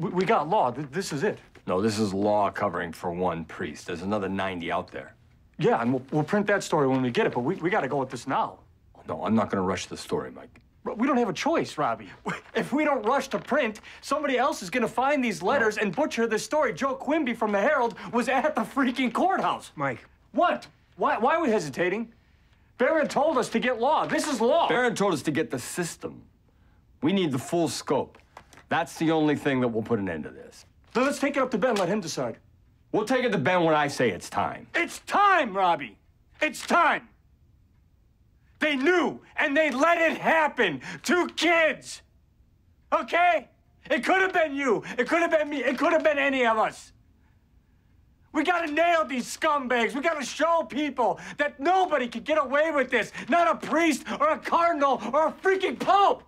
We, we got Law. Th- This is it. No, this is Law covering for one priest. There's another 90 out there. Yeah, and we'll, we'll print that story when we get it, but we, we got to go with this now. Oh, no, I'm not going to rush the story, Mike. But we don't have a choice, Robbie. If we don't rush to print, somebody else is going to find these letters and butcher this story. Joe Quimby from the Herald was at the freaking courthouse. Mike. What? Why, why are we hesitating? Baron told us to get Law. This is Law. Baron told us to get the system. We need the full scope. That's the only thing that will put an end to this. Then let's take it up to Ben. Let him decide. We'll take it to Ben when I say it's time. It's time, Robbie. It's time. They knew and they let it happen. Two kids. Okay? It could have been you. It could have been me. It could have been any of us. We gotta nail these scumbags. We gotta show people that nobody can get away with this. Not a priest or a cardinal or a freaking pope.